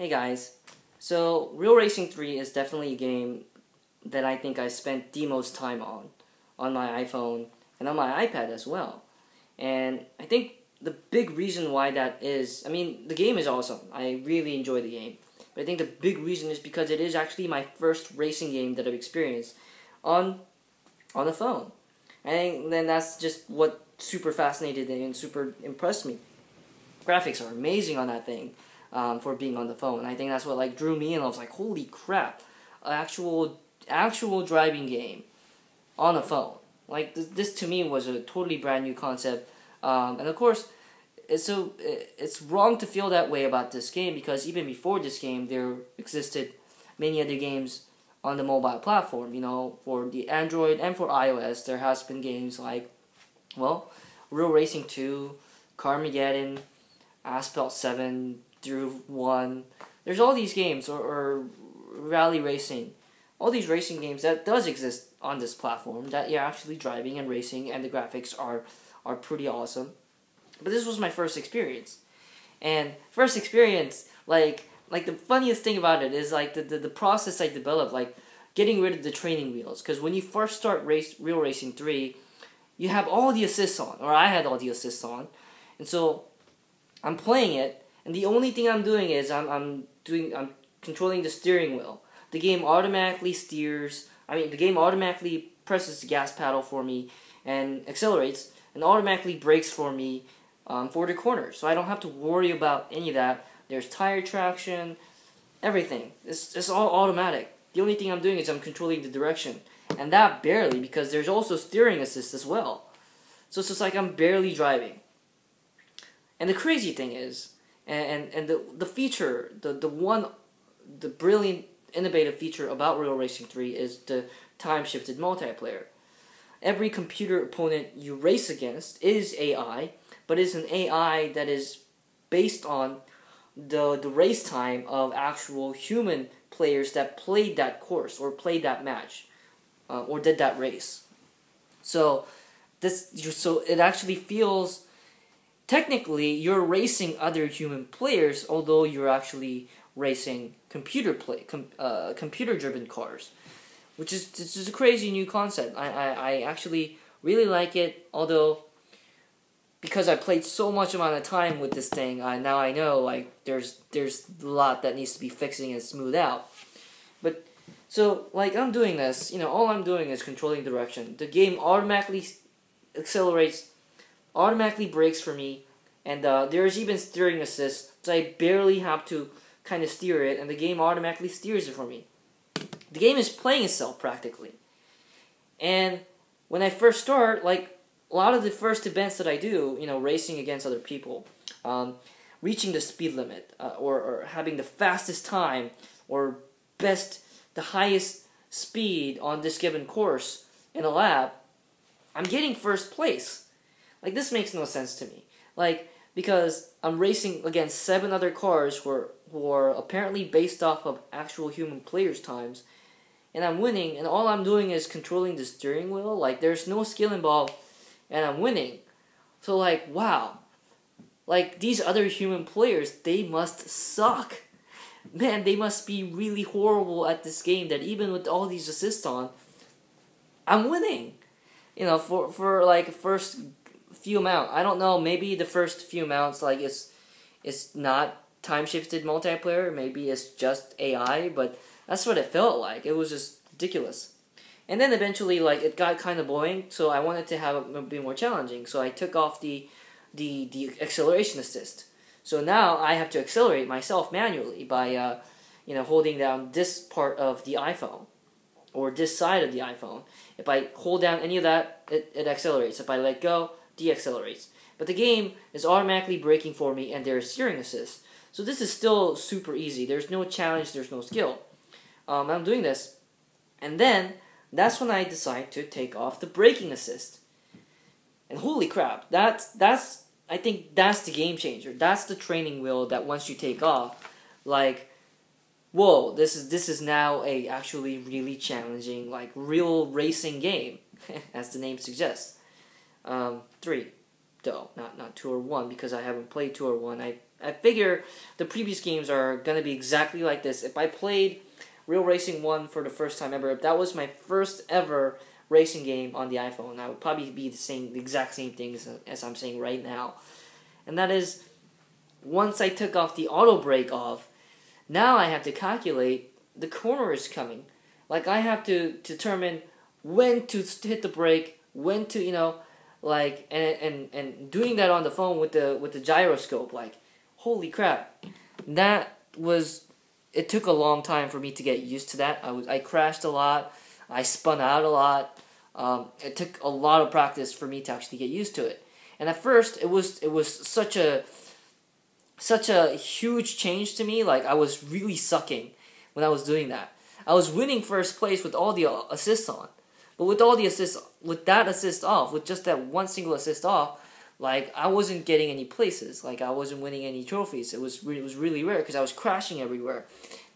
Hey guys, so Real Racing 3 is definitely a game that I think I spent the most time on, on my iPhone and on my iPad as well. And I think the big reason why that is, I mean, the game is awesome. I really enjoy the game. But I think the big reason is because it is actually my first racing game that I've experienced on on the phone. And then that's just what super fascinated and super impressed me. Graphics are amazing on that thing um, for being on the phone. I think that's what like drew me in. I was like, holy crap, actual actual driving game on a phone. Like th- this to me was a totally brand new concept, um, and of course, it's so it's wrong to feel that way about this game because even before this game, there existed many other games on the mobile platform. You know, for the Android and for iOS, there has been games like, well, Real Racing Two, Carmageddon, Asphalt Seven, through one. There's all these games or, or rally racing, all these racing games that does exist on this platform that you're actually driving and racing, and the graphics are are pretty awesome. But this was my first experience, and first experience like like the funniest thing about it is like the the, the process I developed like getting rid of the training wheels because when you first start race real racing three, you have all the assists on or I had all the assists on, and so I'm playing it and the only thing I'm doing is I'm I'm doing I'm controlling the steering wheel. The game automatically steers. I mean, the game automatically presses the gas pedal for me and accelerates, and automatically brakes for me um, for the corners. So I don't have to worry about any of that. There's tire traction, everything. It's it's all automatic. The only thing I'm doing is I'm controlling the direction, and that barely because there's also steering assist as well. So it's just like I'm barely driving. And the crazy thing is, and and, and the the feature the the one the brilliant innovative feature about Real Racing 3 is the time shifted multiplayer. Every computer opponent you race against is AI, but is an AI that is based on the the race time of actual human players that played that course or played that match uh, or did that race. So this so it actually feels technically you're racing other human players, although you're actually racing computer play com, uh, computer driven cars, which is this is a crazy new concept. I, I I actually really like it, although because I played so much amount of time with this thing, uh, now I know like there's there's a lot that needs to be fixing and smoothed out. But so like I'm doing this, you know, all I'm doing is controlling direction. The game automatically accelerates automatically brakes for me, and uh, there's even steering assist, so I barely have to kind of steer it, and the game automatically steers it for me. The game is playing itself practically. And when I first start, like a lot of the first events that I do, you know, racing against other people, um, reaching the speed limit, uh, or, or having the fastest time, or best, the highest speed on this given course in a lap, I'm getting first place. Like this makes no sense to me. Like because I'm racing against seven other cars who are, who are apparently based off of actual human players' times, and I'm winning, and all I'm doing is controlling the steering wheel. Like there's no skill involved, and I'm winning. So like wow, like these other human players, they must suck. Man, they must be really horrible at this game. That even with all these assists on, I'm winning. You know, for for like first few amount. I don't know. Maybe the first few amounts like it's it's not time shifted multiplayer. Maybe it's just AI. But that's what it felt like. It was just ridiculous. And then eventually, like it got kind of boring. So I wanted to have it be more challenging. So I took off the the the acceleration assist. So now I have to accelerate myself manually by uh, you know holding down this part of the iPhone or this side of the iPhone. If I hold down any of that, it, it accelerates. If I let go, deaccelerates. But the game is automatically braking for me and there's steering assist. So this is still super easy. There's no challenge, there's no skill. Um, I'm doing this. And then, that's when I decide to take off the braking assist. And holy crap, that's, that's, I think that's the game changer. That's the training wheel that once you take off, like, whoa, this is, this is now a actually really challenging, like, real racing game, as the name suggests. Um, three, though, not not two or one because I haven't played two or one. I I figure the previous games are gonna be exactly like this. If I played Real Racing 1 for the first time ever, if that was my first ever racing game on the iPhone, that would probably be the same, the exact same things as I'm saying right now. And that is, once I took off the auto brake off, now I have to calculate the corner is coming. Like I have to determine when to hit the brake, when to you know, like and and and doing that on the phone with the with the gyroscope. Like, holy crap, that was. It took a long time for me to get used to that. I was I crashed a lot. I spun out a lot. Um, it took a lot of practice for me to actually get used to it. And at first, it was it was such a such a huge change to me. Like I was really sucking when I was doing that. I was winning first place with all the assists on, but with all the assists, with that assist off, with just that one single assist off, like I wasn't getting any places. Like I wasn't winning any trophies. It was it was really rare because I was crashing everywhere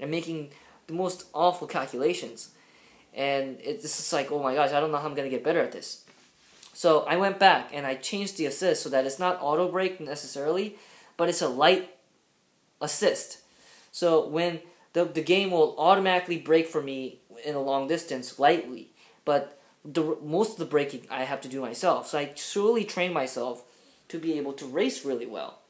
and making the most awful calculations. And it's just like, oh my gosh, I don't know how I'm gonna get better at this. So I went back and I changed the assist so that it's not auto brake necessarily, but it's a light assist. So when the, the game will automatically brake for me in a long distance lightly, but the most of the braking I have to do myself. So I slowly train myself to be able to race really well.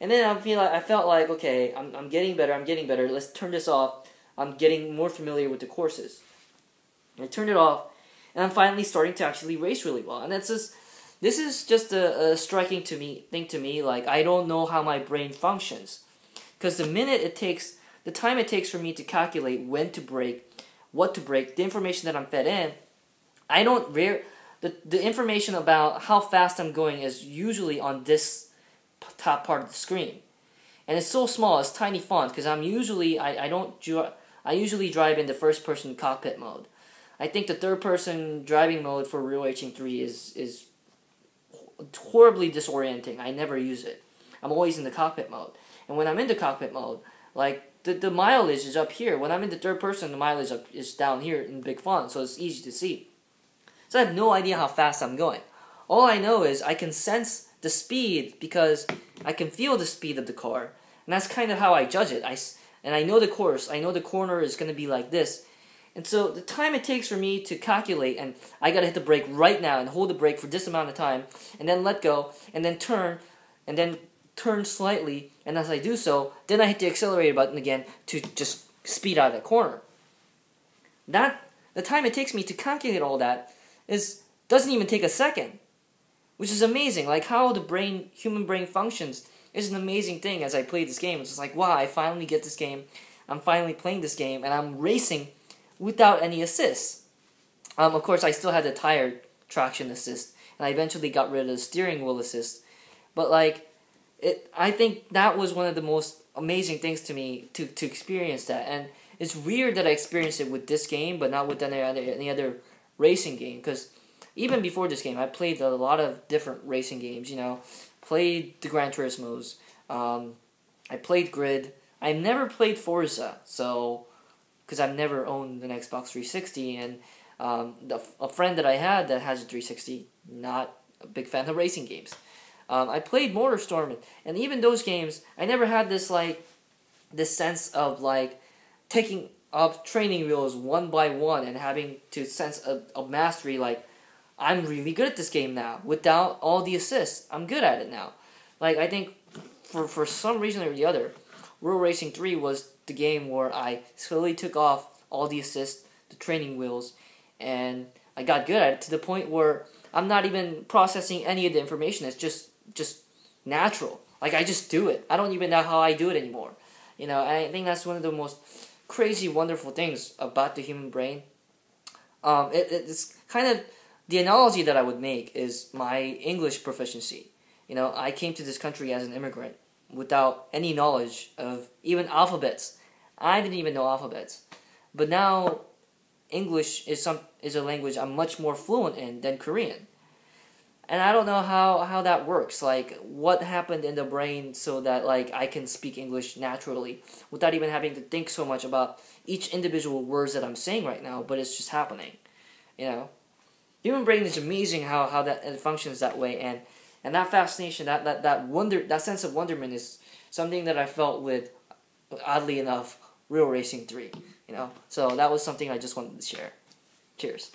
And then I feel like I felt like okay, I'm I'm getting better. I'm getting better. Let's turn this off. I'm getting more familiar with the courses. I turned it off, and I'm finally starting to actually race really well. And that's just this is just a, a striking to me thing to me. Like I don't know how my brain functions, because the minute it takes the time it takes for me to calculate when to brake, what to brake, the information that I'm fed in, I don't rare the the information about how fast I'm going is usually on this top part of the screen, and it's so small, it's tiny font because I'm usually I I don't I usually drive in the first person cockpit mode. I think the third person driving mode for Real Racing 3 is is horribly disorienting. I never use it. I'm always in the cockpit mode. And when I'm in the cockpit mode, like the, the mileage is up here. When I'm in the third person, the mileage up, is down here in big font, so it's easy to see. So I have no idea how fast I'm going. All I know is I can sense the speed because I can feel the speed of the car, and that's kind of how I judge it. I and I know the course. I know the corner is going to be like this, and so the time it takes for me to calculate, and I gotta hit the brake right now and hold the brake for this amount of time, and then let go, and then turn, and then turn slightly, and as I do so, then I hit the accelerator button again to just speed out of that corner. That the time it takes me to calculate all that is doesn't even take a second, which is amazing. Like how the brain, human brain functions, is an amazing thing. As I play this game, it's just like wow, I finally get this game. I'm finally playing this game, and I'm racing without any assists. Um, of course, I still had the tire traction assist, and I eventually got rid of the steering wheel assist. But like, it, I think that was one of the most amazing things to me to to experience that. And it's weird that I experienced it with this game, but not with any other any other racing game. Because even before this game, I played a lot of different racing games. You know, played the Gran Turismo's. Um, I played Grid. I never played Forza, so because I've never owned an Xbox 360, and um, the, a friend that I had that has a 360, not a big fan of racing games. Um, I played MotorStorm, and even those games, I never had this like, this sense of like, taking up training wheels one by one and having to sense a, of mastery. Like, I'm really good at this game now. Without all the assists, I'm good at it now. Like I think, for for some reason or the other, Real Racing 3 was the game where I slowly took off all the assists, the training wheels, and I got good at it to the point where I'm not even processing any of the information. It's just just natural. Like I just do it. I don't even know how I do it anymore. You know, I think that's one of the most crazy, wonderful things about the human brain. Um, it, it's kind of the analogy that I would make is my English proficiency. You know, I came to this country as an immigrant, without any knowledge of even alphabets. I didn't even know alphabets. But now English is some is a language I'm much more fluent in than Korean. And I don't know how, how that works. Like what happened in the brain so that like I can speak English naturally without even having to think so much about each individual words that I'm saying right now, but it's just happening. You know? Human brain is amazing how, how that it functions that way and and that fascination, that, that, that wonder, that sense of wonderment is something that I felt with, oddly enough, Real Racing 3. You know, so that was something I just wanted to share. Cheers.